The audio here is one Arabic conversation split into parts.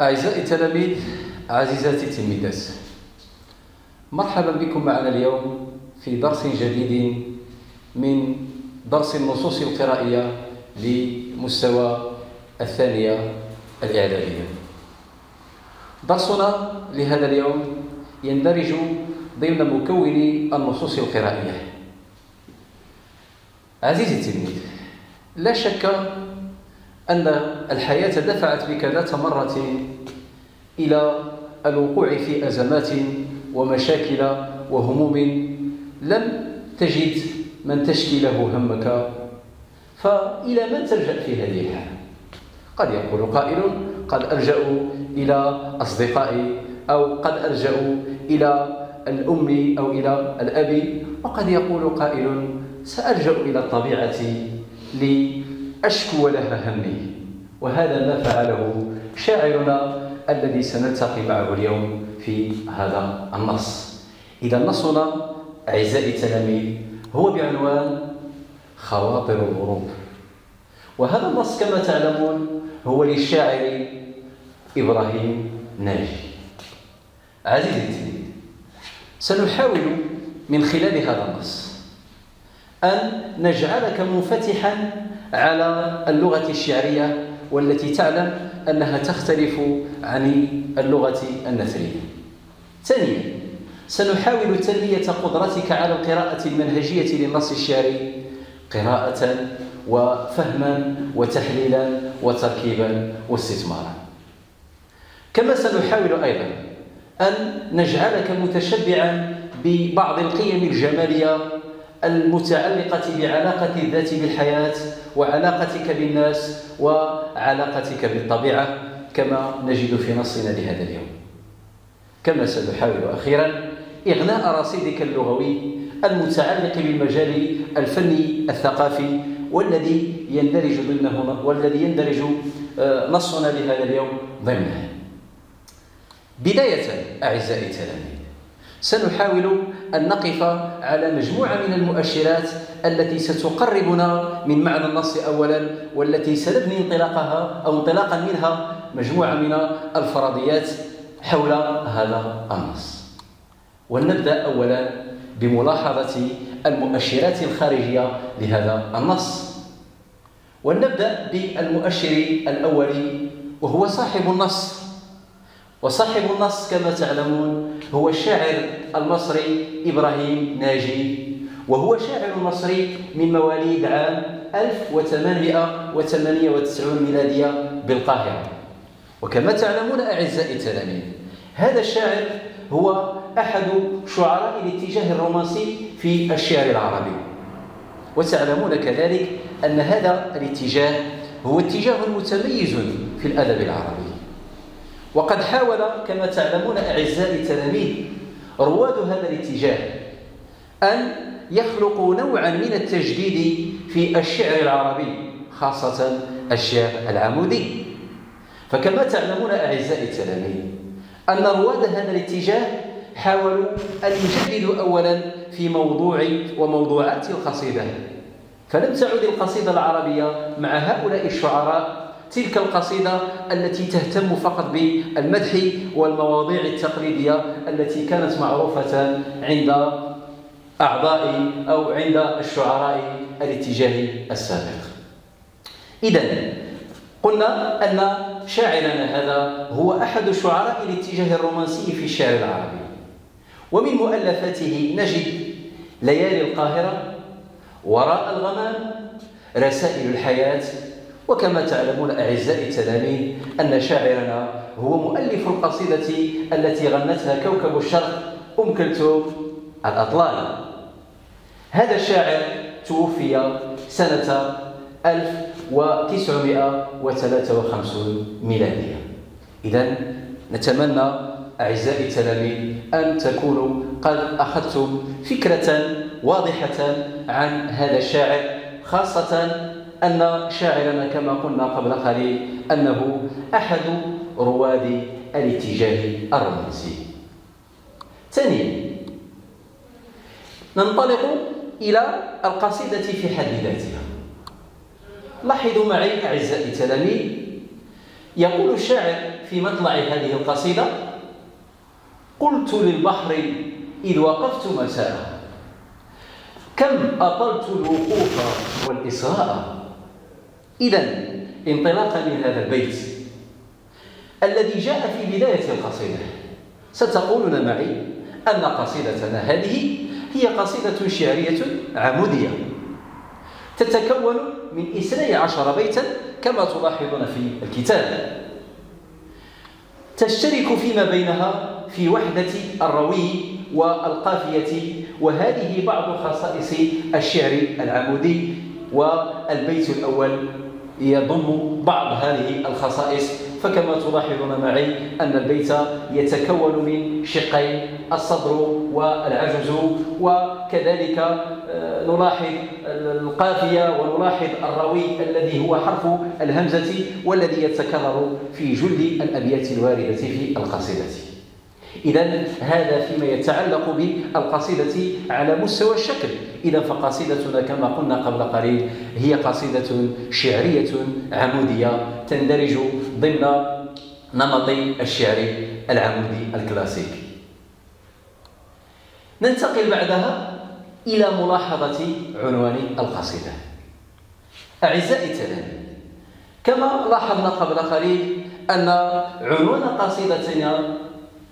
أعزائي التلاميذ عزيزاتي التلميذات مرحبا بكم معنا اليوم في درس جديد من درس النصوص القرائية لمستوى الثانية الإعدادية درسنا لهذا اليوم يندرج ضمن مكوني النصوص القرائية. عزيزي التلميذ لا شك أن الحياة دفعت بك ذات مرة إلى الوقوع في أزمات ومشاكل وهموم لم تجد من تشكي له همك فإلى من تلجأ في هذه الحالة؟ قد يقول قائل قد ألجأ إلى أصدقائي أو قد ألجأ إلى الأم أو إلى الأب وقد يقول قائل سألجأ إلى الطبيعة لأشكو لها همي وهذا ما فعله شاعرنا الذي سنلتقي معه اليوم في هذا النص. إذا نصنا أعزائي التلاميذ هو بعنوان خواطر الغروب. وهذا النص كما تعلمون هو للشاعر إبراهيم ناجي. عزيزي التلميذ سنحاول من خلال هذا النص أن نجعلك منفتحا على اللغة الشعرية والتي تعلم أنها تختلف عن اللغة النثرية. ثانيا سنحاول تنمية قدرتك على القراءة المنهجية للنص الشعري قراءة وفهما وتحليلا وتركيبا واستثمارا. كما سنحاول أيضا أن نجعلك متشبعا ببعض القيم الجمالية المتعلقة بعلاقة الذات بالحياة وعلاقتك بالناس وعلاقتك بالطبيعة كما نجد في نصنا لهذا اليوم. كما سنحاول أخيرا إغناء رصيدك اللغوي المتعلق بالمجال الفني الثقافي والذي يندرج ضمنه والذي يندرج آه، نصنا لهذا اليوم ضمنه. بداية أعزائي التلاميذ سنحاول أن نقف على مجموعة من المؤشرات التي ستقربنا من معنى النص أولا والتي سنبني انطلاقها أو انطلاقا منها مجموعة من الفرضيات حول هذا النص. ولنبدأ أولا بملاحظة المؤشرات الخارجية لهذا النص. ولنبدأ بالمؤشر الأولي وهو صاحب النص. وصاحب النص كما تعلمون هو الشاعر المصري إبراهيم ناجي وهو شاعر مصري من مواليد عام 1898 ميلادية بالقاهرة. وكما تعلمون أعزائي التلاميذ هذا الشاعر هو أحد شعراء الاتجاه الرومانسي في الشعر العربي. وتعلمون كذلك أن هذا الاتجاه هو اتجاه متميز في الأدب العربي. وقد حاول كما تعلمون أعزائي التلاميذ رواد هذا الاتجاه أن يخلقوا نوعا من التجديد في الشعر العربي خاصة الشعر العمودي. فكما تعلمون أعزائي التلاميذ أن رواد هذا الاتجاه حاولوا أن يجددوا أولا في موضوع وموضوعات القصيدة. فلم تعد القصيدة العربية مع هؤلاء الشعراء تلك القصيدة التي تهتم فقط بالمدح والمواضيع التقليدية التي كانت معروفة عند أعضاء أو عند الشعراء الاتجاه السابق. إذا قلنا أن شاعرنا هذا هو أحد شعراء الاتجاه الرومانسي في الشعر العربي. ومن مؤلفاته نجد ليالي القاهرة وراء الغمام رسائل الحياة وكما تعلمون أعزائي التلاميذ أن شاعرنا هو مؤلف القصيدة التي غنتها كوكب الشرق أم كلثوم الأطلال. هذا الشاعر توفي سنة 1953 ميلادية. إذا نتمنى أعزائي التلاميذ أن تكونوا قد أخذتم فكرة واضحة عن هذا الشاعر خاصة أن شاعرنا كما قلنا قبل قليل أنه أحد رواد الاتجاه الرومانسي ثانيا ننطلق إلى القصيدة في حد ذاتها. لاحظوا معي أعزائي التلاميذ يقول الشاعر في مطلع هذه القصيدة قلت للبحر إذ وقفت مساء كم أطلت الوقوف والإسراء إذا انطلاقا من هذا البيت الذي جاء في بداية القصيدة. ستقولون معي أن قصيدتنا هذه هي قصيدة شعرية عمودية تتكون من اثني عشر بيتا كما تلاحظون في الكتاب. تشترك فيما بينها في وحدة الروي والقافية وهذه بعض خصائص الشعر العمودي والبيت الأول يضم بعض هذه الخصائص. فكما تلاحظون معي أن البيت يتكون من شقين الصدر والعجز وكذلك آه، نلاحظ القافية ونلاحظ الروي الذي هو حرف الهمزة والذي يتكرر في جل الأبيات الواردة في القصيدة. إذا هذا فيما يتعلق بالقصيدة على مستوى الشكل. إذا فقصيدتنا كما قلنا قبل قليل. هي قصيدة شعرية عمودية تندرج ضمن نمط الشعر العمودي الكلاسيكي ننتقل بعدها إلى ملاحظة عنوان القصيدة. أعزائي التلاميذ كما لاحظنا قبل قليل أن عنوان قصيدتنا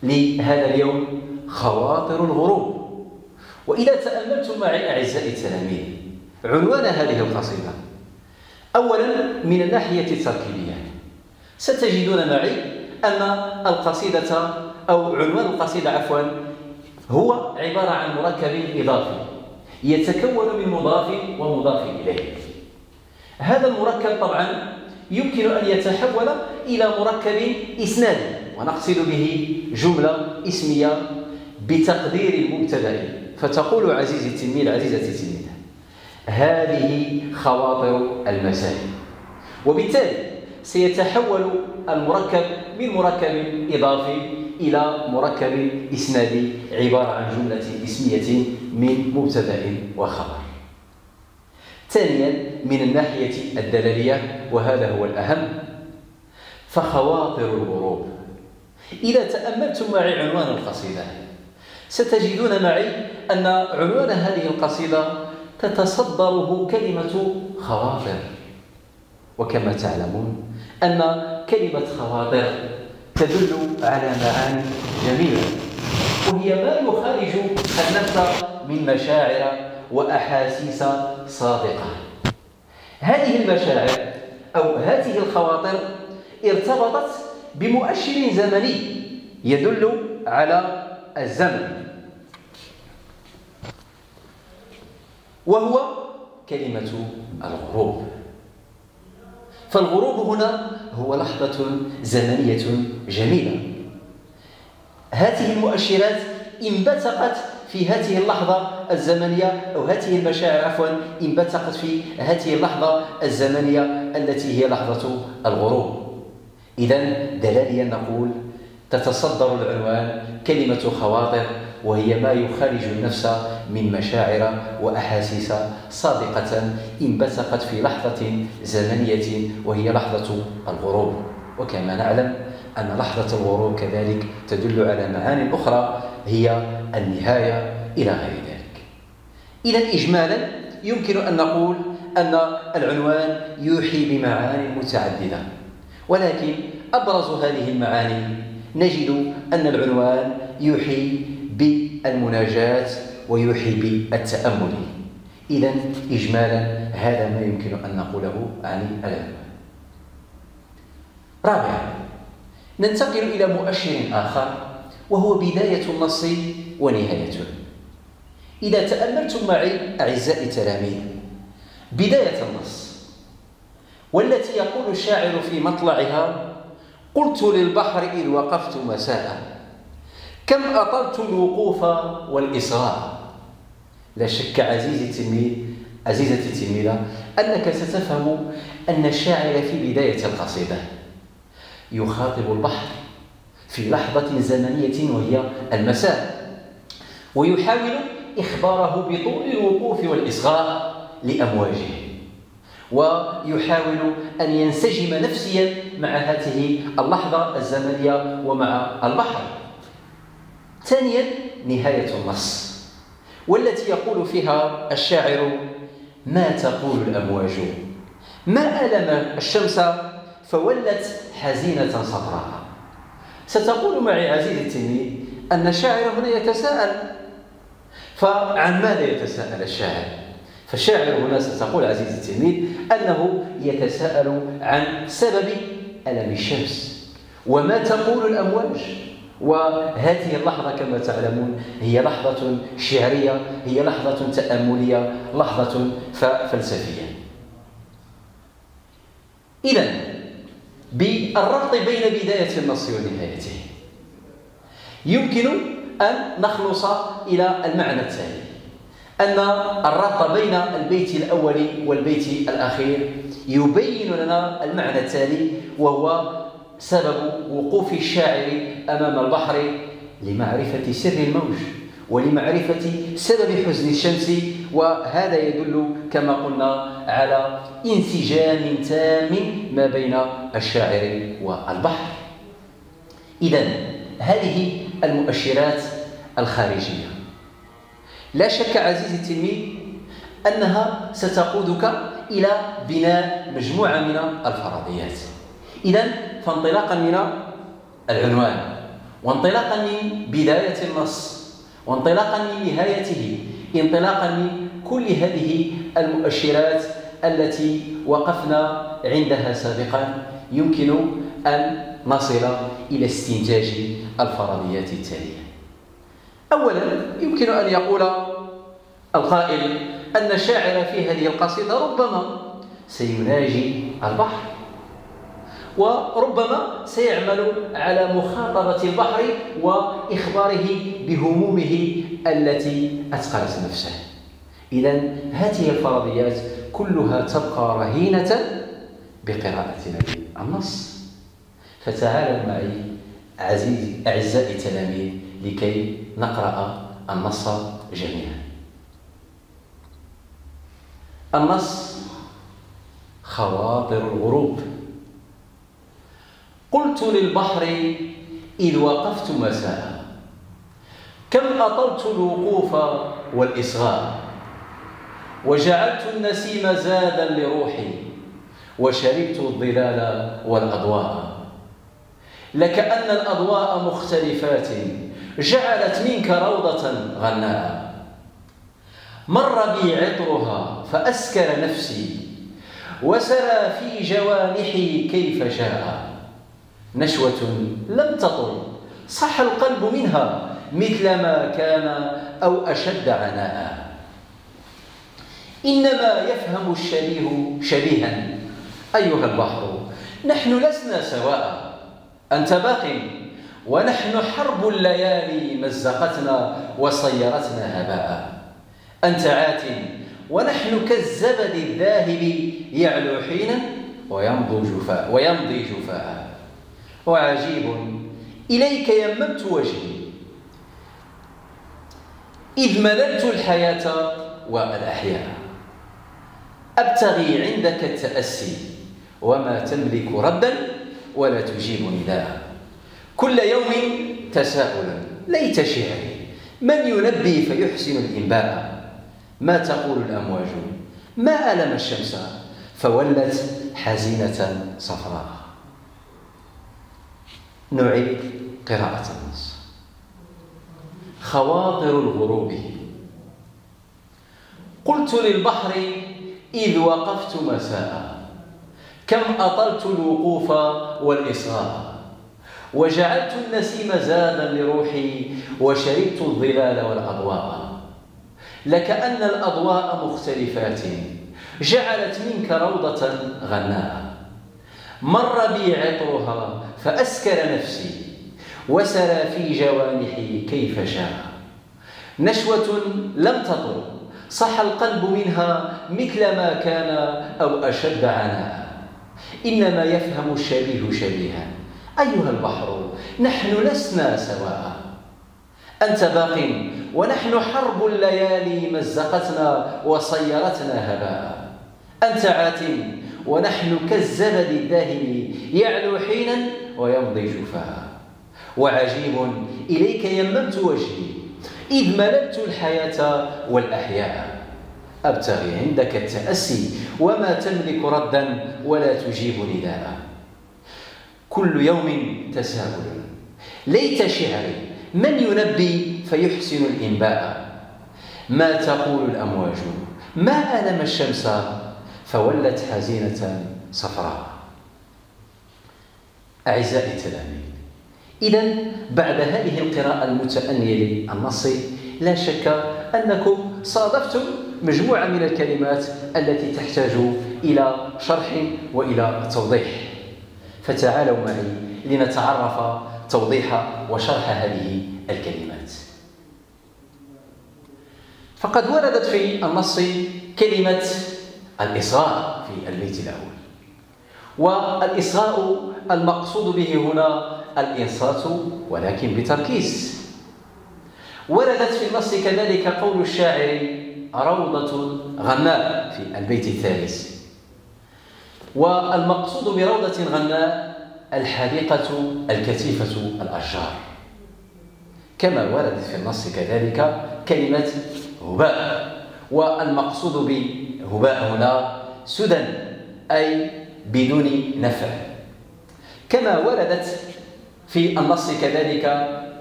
لهذا اليوم خواطر الغروب. وإذا تأملتم معي أعزائي التلاميذ عنوان هذه القصيدة أولا من الناحية التركيبية. ستجدون معي أن القصيدة أو عنوان القصيدة عفوا هو عبارة عن مركب إضافي يتكون من مضاف ومضاف إليه. هذا المركب طبعا يمكن أن يتحول إلى مركب إسنادي ونقصد به جملة اسمية بتقدير المبتدأ. فتقول عزيزي التلميذ عزيزتي التلميذ هذه خواطر المسائل وبالتالي سيتحول المركب من مركب إضافي إلى مركب إسنادي عبارة عن جملة اسمية من مبتدأ وخبر. ثانيا من الناحية الدلالية وهذا هو الأهم فخواطر الغروب. إذا تأملتم معي عنوان القصيدة. ستجدون معي أن عنوان هذه القصيدة تتصدره كلمة خواطر. وكما تعلمون أن كلمة خواطر تدل على معاني جميلة وهي ما يخرج النفس من مشاعر وأحاسيس صادقة. هذه المشاعر أو هذه الخواطر ارتبطت بمؤشر زمني يدل على الزمن. وهو كلمة الغروب. فالغروب هنا هو لحظة زمنية جميلة. هذه المؤشرات انبثقت في هذه اللحظة الزمنية أو هذه المشاعر عفوا انبثقت في هذه اللحظة الزمنية التي هي لحظة الغروب. إذا دلاليا نقول تتصدر العنوان كلمة خواطر وهي ما يخرج النفس من مشاعر وأحاسيس صادقة انبثقت في لحظة زمنية وهي لحظة الغروب. وكما نعلم أن لحظة الغروب كذلك تدل على معاني أخرى هي النهاية إلى غير ذلك. إذا إجمالا يمكن أن نقول أن العنوان يوحي بمعاني متعددة ولكن أبرز هذه المعاني نجد أن العنوان يوحي بالمناجاة ويوحي بالتأمل. إذا إجمالا هذا ما يمكن أن نقوله عن العنوان. رابعا ننتقل إلى مؤشر آخر وهو بداية النص ونهايته إذا تأملتم معي أعزائي التلاميذ بداية النص والتي يقول الشاعر في مطلعها قلت للبحر إذ وقفت مساء كم أطلت الوقوف والإسراء؟ لا شك عزيزي التلميذ عزيزتي التلميذة أنك ستفهم أن الشاعر في بداية القصيدة. يخاطب البحر في لحظة زمنية وهي المساء ويحاول إخباره بطول الوقوف والإصغاء لأمواجه. ويحاول أن ينسجم نفسيا مع هذه اللحظة الزمنية ومع البحر. ثانيا نهاية النص والتي يقول فيها الشاعر ما تقول الأمواج؟ ما ألم الشمس فولت حزينة صفراء؟ ستقول معي عزيزي التلميذ أن الشاعر هنا يتساءل. فعن ماذا يتساءل الشاعر؟ فالشاعر هنا ستقول عزيزي التلميذ أنه يتساءل عن سبب ألم الشمس وما تقول الأمواج وهذه اللحظة كما تعلمون هي لحظة شعرية هي لحظة تأملية لحظة فلسفية. إذا بالربط بين بداية النص ونهايته يمكن أن نخلص إلى المعنى التالي. أن الربط بين البيت الأول والبيت الأخير يبين لنا المعنى التالي وهو سبب وقوف الشاعر أمام البحر لمعرفة سر الموج ولمعرفة سبب حزن الشمس. وهذا يدل كما قلنا على انسجام تام ما بين الشاعر والبحر. إذا هذه المؤشرات الخارجية. لا شك عزيزي التلميذ أنها ستقودك إلى بناء مجموعة من الفرضيات. إذا فانطلاقا من العنوان وانطلاقا من بداية النص وانطلاقا من نهايته انطلاقا من كل هذه المؤشرات التي وقفنا عندها سابقا. يمكن أن نصل إلى استنتاج الفرضيات التالية. أولا يمكن أن يقول القائل أن الشاعر في هذه القصيدة ربما سيناجي البحر وربما سيعمل على مخاطبة البحر وإخباره بهمومه التي أثقلت نفسه. إذا هذه الفرضيات كلها تبقى رهينة بقراءتنا للنص فتعالوا معي عزيزي أعزائي التلاميذ. لكي نقرأ النص جميعا. النص خواطر الغروب. قلت للبحر إذ وقفت مساء كم أطلت الوقوف والإصغاء وجعلت النسيم زادا لروحي وشربت الظلال والأضواء. لكأن الأضواء مختلفات. جعلت منك روضة غناء. مر بي عطرها فأسكر نفسي وسرى في جوانحي كيف شاء. نشوة لم تطل صح القلب منها مثل ما كان أو أشد عناء. إنما يفهم الشبيه شبيها أيها البحر نحن لسنا سواء. أنت باق؟ ونحن حرب الليالي مزقتنا وصيرتنا هباء. أنت عات ونحن كالزبد الذاهب يعلو حينا ويمضي جفاء ويمضي جفاء. وعجيب إليك يممت وجهي. إذ مللت الحياة والأحياء. أبتغي عندك التأسي وما تملك ردا ولا تجيب نداء. كل يوم تساؤلا ليت شعري. من ينبي فيحسن الإنباء؟ ما تقول الأمواج؟ ما ألم الشمس؟ فولت حزينة صفراء. نعيد قراءة النص. خواطر الغروب. قلت للبحر إذ وقفت مساء كم أطلت الوقوف والإصغاء وجعلت النسيم زادا لروحي وشربت الظلال والأضواء. لكأن الأضواء مختلفات جعلت منك روضة غناء. مر بي عطرها فأسكر نفسي وسرى في جوانحي كيف شاء. نشوة لم تطل صح القلب منها مثل ما كان أو أشد عناء. إنما يفهم الشبيه شبيها. أيها البحر نحن لسنا سواء. أنت باق ونحن حرب الليالي مزقتنا وصيرتنا هباء. أنت عات ونحن كالزبد الذاهب يعلو حينا ويمضي جفاء وعجيب إليك يممت وجهي إذ مللت الحياة والأحياء. أبتغي عندك التأسي وما تملك ردا ولا تجيب نداء. كل يوم تساؤل ليت شعري من ينبي فيحسن الإنباء. ما تقول الأمواج؟ ما ألم الشمس؟ فولت حزينة صفراء. أعزائي التلاميذ إذا بعد هذه القراءة المتأنية للنص لا شك أنكم صادفتم مجموعة من الكلمات التي تحتاج إلى شرح وإلى توضيح. فتعالوا معي لنتعرف توضيح وشرح هذه الكلمات. فقد وردت في النص كلمة الإصغاء في البيت الأول. والإصغاء المقصود به هنا الإنصات ولكن بتركيز. وردت في النص كذلك قول الشاعر روضة غناء في البيت الثالث. والمقصود بروضة غناء الحديقة الكثيفة الأشجار. كما وردت في النص كذلك كلمة هباء. والمقصود بهباء هنا سدى أي بدون نفع. كما وردت في النص كذلك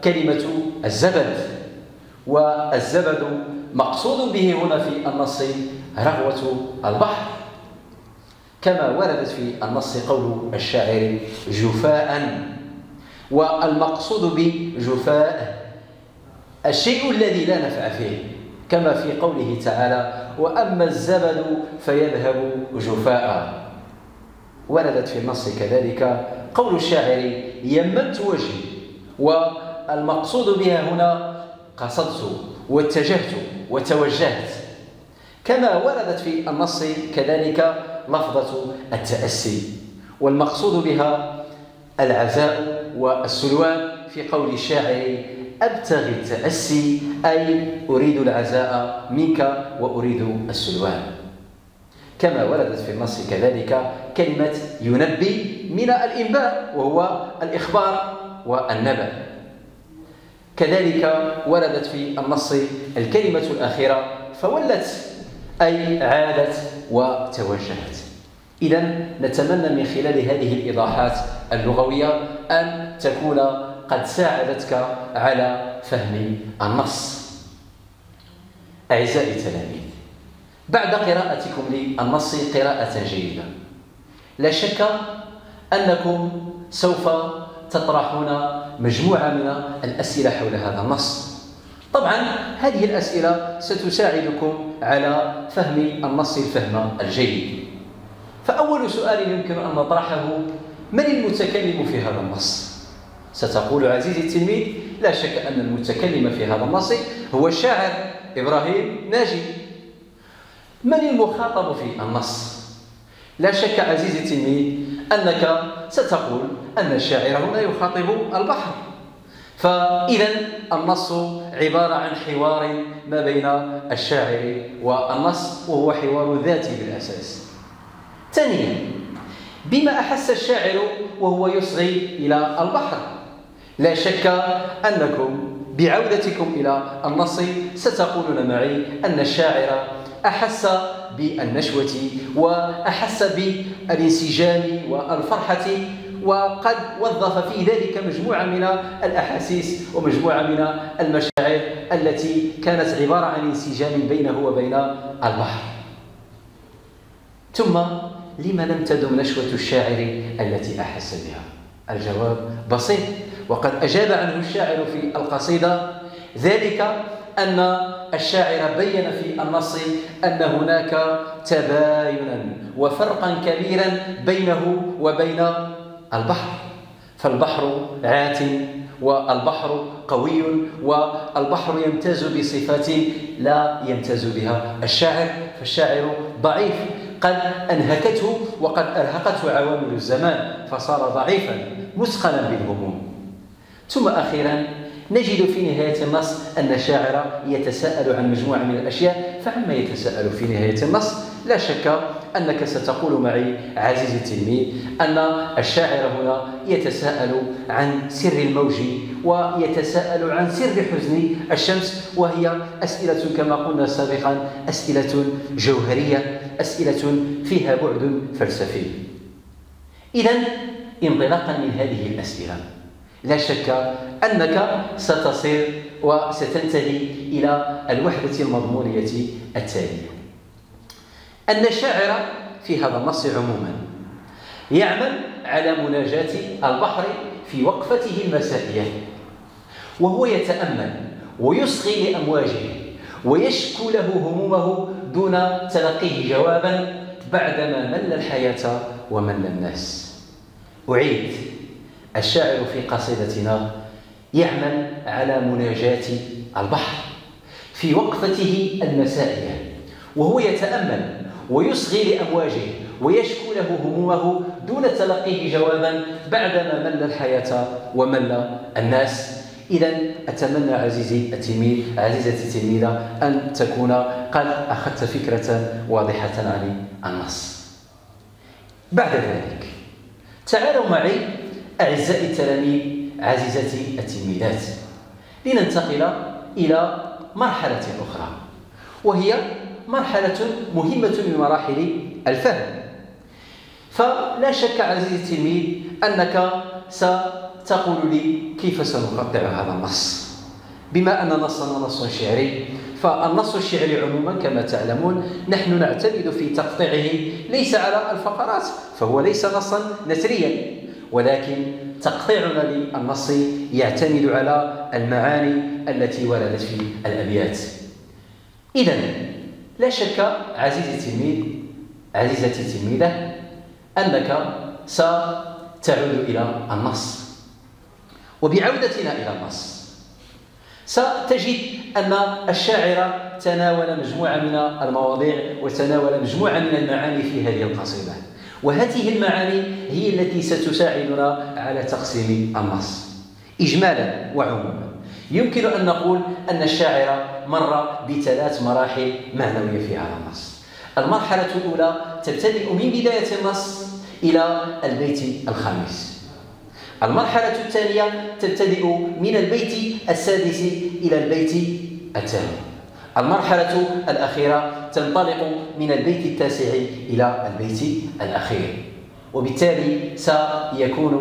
كلمة الزبد. والزبد مقصود به هنا في النص رغوة البحر. كما وردت في النص قول الشاعر جفاء والمقصود بجفاء الشيء الذي لا نفع فيه كما في قوله تعالى وأما الزبد فيذهب جفاء. وردت في النص كذلك قول الشاعر يمنت وجهي والمقصود بها هنا قصدت واتجهت وتوجهت. كما وردت في النص كذلك لفظة التأسي والمقصود بها العزاء والسلوان في قول الشاعر أبتغي التأسي أي أريد العزاء منك وأريد السلوان. كما وردت في النص كذلك كلمة ينبي من الإنباء وهو الإخبار والنبأ. كذلك وردت في النص الكلمة الأخيرة فولت أي عادت وتوجهت. إذا نتمنى من خلال هذه الإيضاحات اللغوية أن تكون قد ساعدتك على فهم النص. أعزائي التلاميذ بعد قراءتكم للنص قراءة جيدة لا شك أنكم سوف تطرحون مجموعة من الأسئلة حول هذا النص. طبعا هذه الأسئلة ستساعدكم على فهم النص الفهم الجيد فأول سؤال يمكن أن نطرحه من المتكلم في هذا النص؟ ستقول عزيزي التلميذ لا شك أن المتكلم في هذا النص هو الشاعر إبراهيم ناجي من المخاطب في النص؟ لا شك عزيزي التلميذ أنك ستقول أن الشاعر هنا يخاطب البحر فإذا النص عبارة عن حوار ما بين الشاعر والنص وهو حوار ذاتي بالأساس. ثانيا بما أحس الشاعر وهو يصغي إلى البحر لا شك أنكم بعودتكم إلى النص ستقولون معي أن الشاعر أحس بالنشوة وأحس بالانسجام والفرحة وقد وظف في ذلك مجموعة من الأحاسيس ومجموعة من المشاعر التي كانت عبارة عن انسجام بينه وبين البحر ثم لما لم تدم نشوة الشاعر التي أحس بها؟ الجواب بسيط وقد أجاب عنه الشاعر في القصيدة ذلك أن الشاعر بين في النص أن هناك تباينا وفرقا كبيرا بينه وبين البحر. فالبحر عات والبحر قوي والبحر يمتاز بصفات لا يمتاز بها. الشاعر فالشاعر ضعيف. قد أنهكته وقد أرهقته عوامل الزمان فصار ضعيفا مثقلا بالهموم. ثم أخيرا نجد في نهاية النص أن الشاعر يتساءل عن مجموعة من الأشياء فعما يتساءل في نهاية النص؟ لا شك أنك ستقول معي عزيزي التلميذ أن الشاعر هنا يتساءل عن سر الموج ويتساءل عن سر حزن الشمس وهي أسئلة كما قلنا سابقا أسئلة جوهرية أسئلة فيها بعد فلسفي. إذا انطلاقا من هذه الأسئلة لا شك أنك ستصير وستنتهي إلى الوحدة المضمونية التالية. أن الشاعر في هذا النص عموما يعمل على مناجاة البحر في وقفته المسائية وهو يتأمل ويصغي لأمواجه ويشكو له همومه دون تلقيه جوابا بعدما مل الحياة ومل الناس. أعيد الشاعر في قصيدتنا يعمل على مناجاة البحر في وقفته المسائية وهو يتأمل ويصغي لأمواجه ويشكو له همومه دون تلقيه جوابا بعدما مل الحياة ومل الناس. إذا أتمنى عزيزي التلميذ عزيزتي التلميذة أن تكون قد أخذت فكرة واضحة عن النص. بعد ذلك تعالوا معي أعزائي التلاميذ عزيزتي التلميذات لننتقل إلى مرحلة أخرى وهي مرحلة مهمة من مراحل الفهم. فلا شك عزيزي التلميذ أنك ستقول لي كيف سنقطع هذا النص. بما أن نصنا نص شعري فالنص الشعري عموما كما تعلمون نحن نعتمد في تقطيعه ليس على الفقرات فهو ليس نصا نثريا ولكن تقطيعنا للنص يعتمد على المعاني التي وردت في الأبيات. إذا لا شك عزيزي التلميذ عزيزتي التلميذة أنك ستعود إلى النص. وبعودتنا إلى النص ستجد أن الشاعر تناول مجموعة من المواضيع وتناول مجموعة من المعاني في هذه القصيدة. وهذه المعاني هي التي ستساعدنا على تقسيم النص إجمالا وعموما. يمكن أن نقول أن الشاعر مر بثلاث مراحل معنوية في هذا النص. المرحلة الأولى تبتدئ من بداية النص إلى البيت الخامس. المرحلة الثانية تبتدئ من البيت السادس إلى البيت الثاني. المرحلة الأخيرة تنطلق من البيت التاسع إلى البيت الأخير. وبالتالي سيكون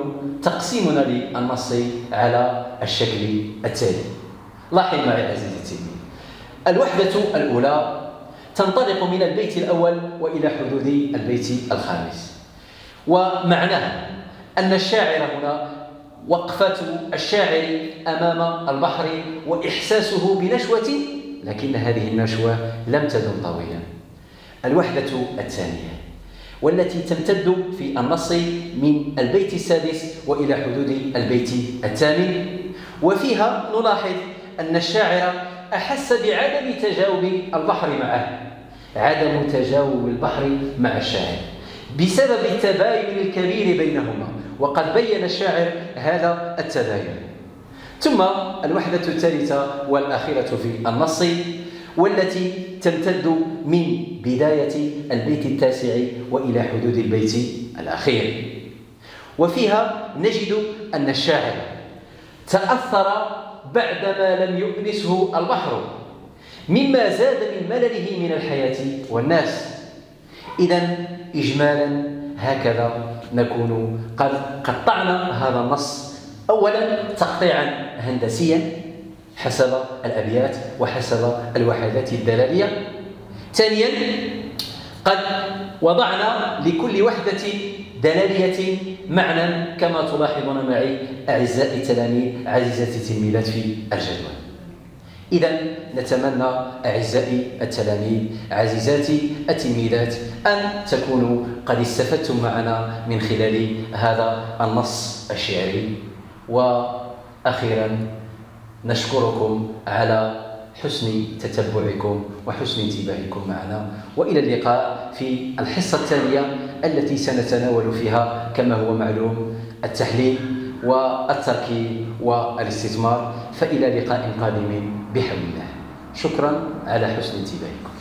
تقسيمنا للنص على الشكل التالي. لاحظ معي عزيزي التلميذ. الوحدة الأولى تنطلق من البيت الأول وإلى حدود البيت الخامس. ومعناه أن الشاعر هنا وقفة الشاعر أمام البحر وإحساسه بنشوة لكن هذه النشوة لم تدم طويلا. الوحدة الثانية والتي تمتد في النص من البيت السادس وإلى حدود البيت الثامن. وفيها نلاحظ أن الشاعر أحس بعدم تجاوب البحر معه. عدم تجاوب البحر مع الشاعر. بسبب التباين الكبير بينهما. وقد بين الشاعر هذا التباين. ثم الوحدة الثالثة والأخيرة في النص والتي تمتد من بداية البيت التاسع وإلى حدود البيت الأخير. وفيها نجد أن الشاعر تأثر بعدما لم يؤنسه البحر. مما زاد من ملله من الحياة والناس. إذا إجمالا هكذا نكون قد قطعنا هذا النص. أولا تقطيعا هندسيا حسب الأبيات وحسب الوحدات الدلالية. ثانيا قد وضعنا لكل وحدة دلالية معنى كما تلاحظون معي أعزائي التلاميذ عزيزاتي التلميذات في الجدول. إذا نتمنى أعزائي التلاميذ عزيزاتي التلميذات أن تكونوا قد استفدتم معنا من خلال هذا النص الشعري. وأخيرا نشكركم على حسن تتبعكم وحسن انتباهكم معنا. وإلى اللقاء في الحصة التالية. التي سنتناول فيها كما هو معلوم التحليل والتركيب والاستثمار. فإلى لقاء قادم بحول الله. شكرا على حسن انتباهكم.